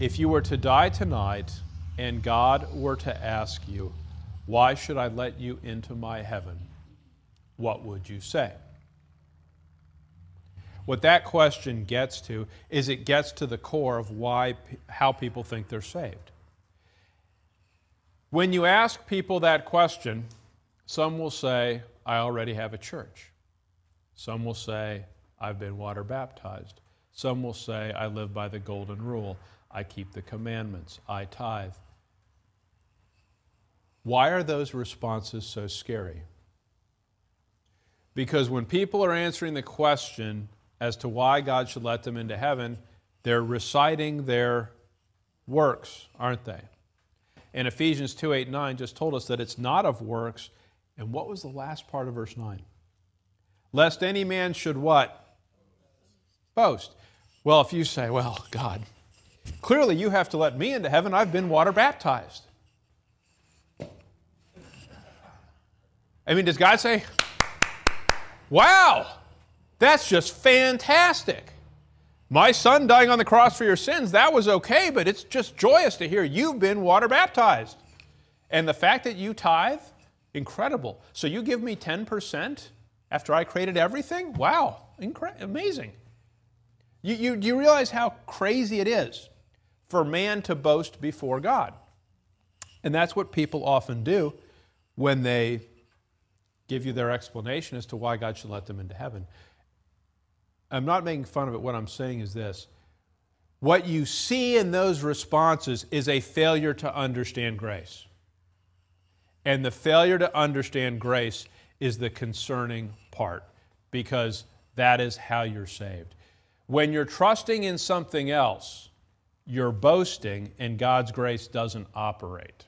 If you were to die tonight and God were to ask you, Why should I let you into my heaven? What would you say? What that question gets to is it gets to the core of why, how people think they're saved. When you ask people that question, some will say, I already have a church. Some will say, I've been water baptized. Some will say, I live by the golden rule. I keep the commandments. I tithe. Why are those responses so scary? Because when people are answering the question as to why God should let them into heaven, they're reciting their works, aren't they? And Ephesians 2 8 9 just told us that it's not of works. And what was the last part of verse 9? Lest any man should what? Boast. Well, if you say, well, God, clearly you have to let me into heaven, I've been water baptized. I mean, does God say, wow, that's just fantastic? My son dying on the cross for your sins, that was okay, but it's just joyous to hear you've been water baptized. And the fact that you tithe, incredible. So you give me 10% after I created everything? Wow, incre- amazing. You, you, do you realize how crazy it is for man to boast before God? And that's what people often do when they give you their explanation as to why God should let them into heaven. I'm not making fun of it. What I'm saying is this what you see in those responses is a failure to understand grace. And the failure to understand grace is the concerning part because that is how you're saved. When you're trusting in something else, you're boasting and God's grace doesn't operate.